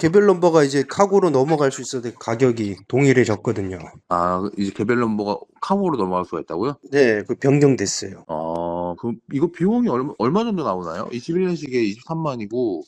개별 넘버가 이제 카고로 넘어갈 수 있어도 가격이 동일해졌거든요. 아, 이제 개별 넘버가 카고로 넘어갈 수가 있다고요? 네, 그 변경됐어요. 아, 그럼 이거 비용이 얼마, 얼마 정도 나오나요? 21년식에 23만이고,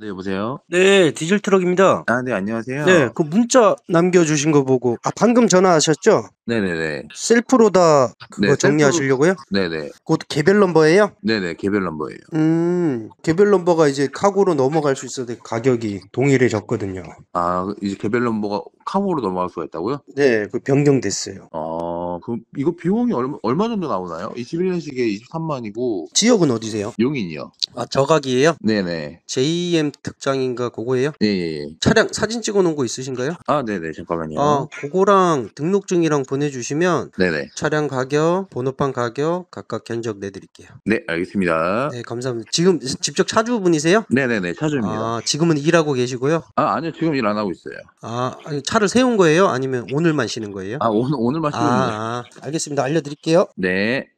네, 여보세요? 네, 디젤 트럭입니다. 아, 네, 안녕하세요. 네, 그 문자 남겨주신 거 보고 아 방금 전화하셨죠? 네네네. self loader 그거 네, 정리하시려고요? 네네. 그것도 개별 넘버예요? 네네, 개별 넘버예요. 음, 개별 넘버가 이제 카고로 넘어갈 수 있어도 가격이 동일해졌거든요. 아, 이제 개별 넘버가 카고로 넘어갈 수가 있다고요? 네, 그 변경됐어요. 아, 그럼 이거 비용이 얼마, 얼마 정도 나오나요? 21년식에 23만이고, 지역은 어디세요? 용인이요. 아, 저각이에요? 네네. JM 특장인가 그거예요? 예, 예, 예. 차량 사진 찍어 놓은 거 있으신가요? 아, 네네, 잠깐만요. 아, 그거랑 등록증이랑 보내주시면 네네. 차량 가격, 번호판 가격 각각 견적 내드릴게요. 네, 알겠습니다. 네, 감사합니다. 지금 직접 차주분이세요? 네네네, 차주입니다. 아, 지금은 일하고 계시고요. 아, 아니요, 지금 일 안 하고 있어요. 아, 아니, 차를 세운 거예요? 아니면 오늘 마시는 거예요? 아, 오늘, 오늘 아, 말씀드립니다. 아, 알겠습니다. 알려드릴게요. 네.